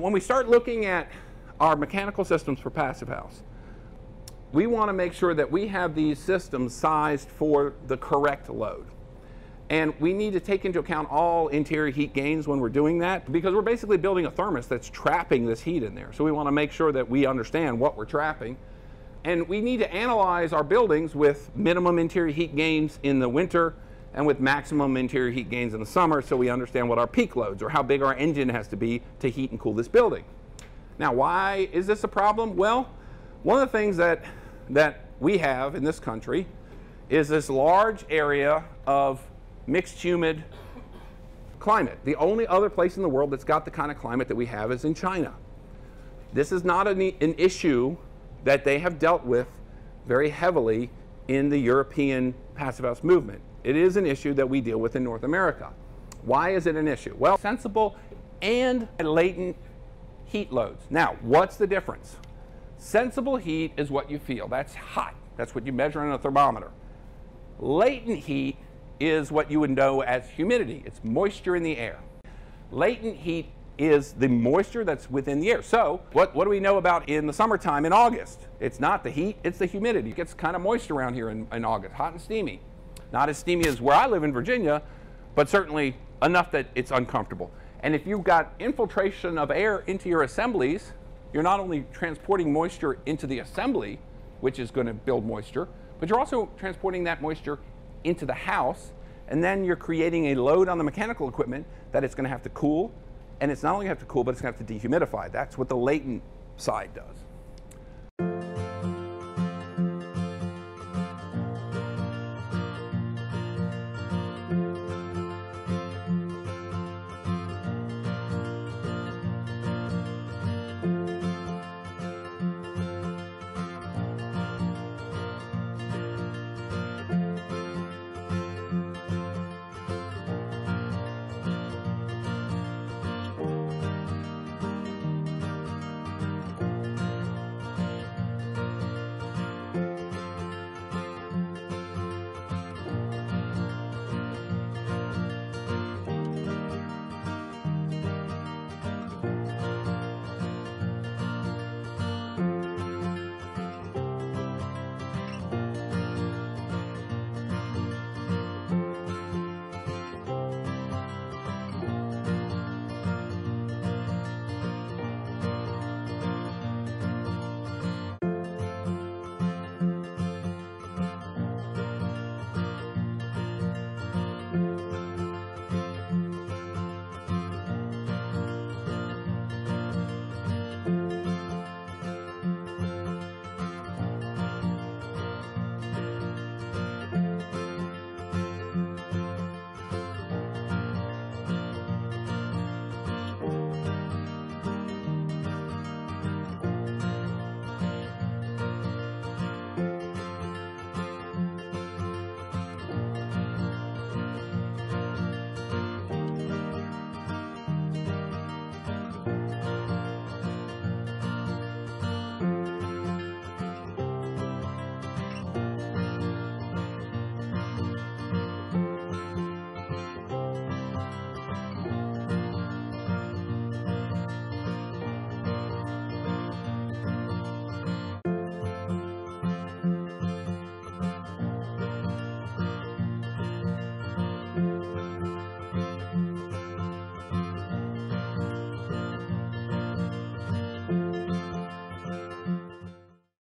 When we start looking at our mechanical systems for Passive House, we want to make sure that we have these systems sized for the correct load. And we need to take into account all interior heat gains when we're doing that because we're basically building a thermos that's trapping this heat in there. So we want to make sure that we understand what we're trapping. And we need to analyze our buildings with minimum interior heat gains in the winter and with maximum interior heat gains in the summer so we understand what our peak loads or how big our engine has to be to heat and cool this building. Now, why is this a problem? Well, one of the things that, that we have in this country is this large area of mixed humid climate. The only other place in the world that's got the kind of climate that we have is in China. This is not an, an issue that they have dealt with very heavily in the European passive house movement. It is an issue that we deal with in North America. Why is it an issue? Well, sensible and latent heat loads. Now, what's the difference? Sensible heat is what you feel. That's hot. That's what you measure on a thermometer. Latent heat is what you would know as humidity. It's moisture in the air. Latent heat is the moisture that's within the air. So what, what do we know about in the summertime in August? It's not the heat, it's the humidity. It gets kind of moist around here in, in August, hot and steamy. Not as steamy as where I live in Virginia, but certainly enough that it's uncomfortable. And if you've got infiltration of air into your assemblies, you're not only transporting moisture into the assembly, which is going to build moisture, but you're also transporting that moisture into the house, and then you're creating a load on the mechanical equipment that it's going to have to cool, and it's not only going to have to cool, but it's going to have to dehumidify. That's what the latent side does.